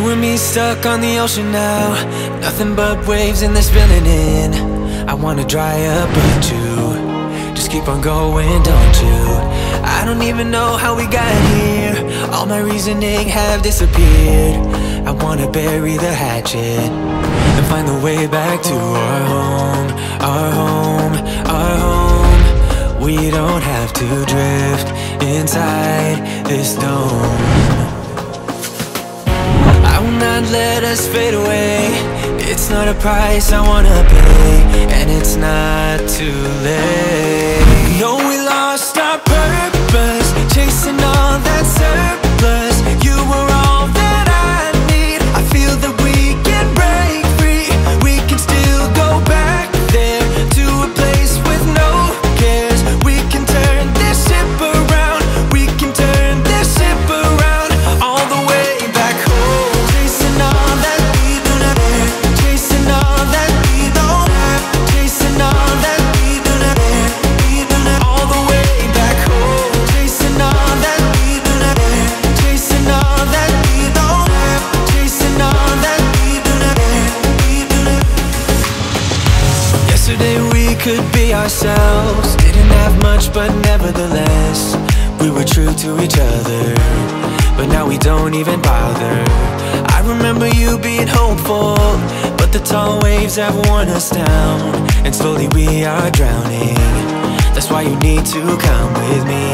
me stuck on the ocean now. Nothing but waves and they're spilling in. I wanna dry up but you Just keep on going, don't you? I don't even know how we got here. All my reasoning have disappeared. I wanna bury the hatchet And find the way back to our home Our home, our home. We don't have to drift inside this dome Let us fade away. It's not a price I wanna pay And it's not too late. No, could be ourselves. Didn't have much but nevertheless We were true to each other. But now we don't even bother. I remember you being hopeful But the tall waves have worn us down And slowly we are drowning. That's why you need to come with me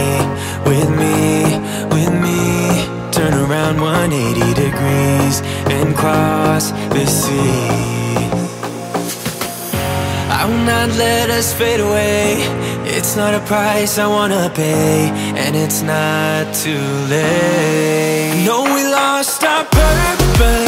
With me, with me. Turn around 180 degrees And cross the sea will not let us fade away. It's not a price I wanna pay And it's not too late. No, we lost our purpose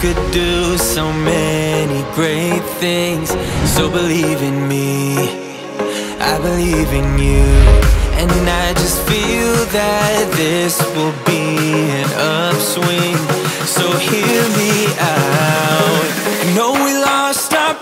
could do so many great things. So believe in me. I believe in you. And I just feel that this will be an upswing. So hear me out. I know we lost our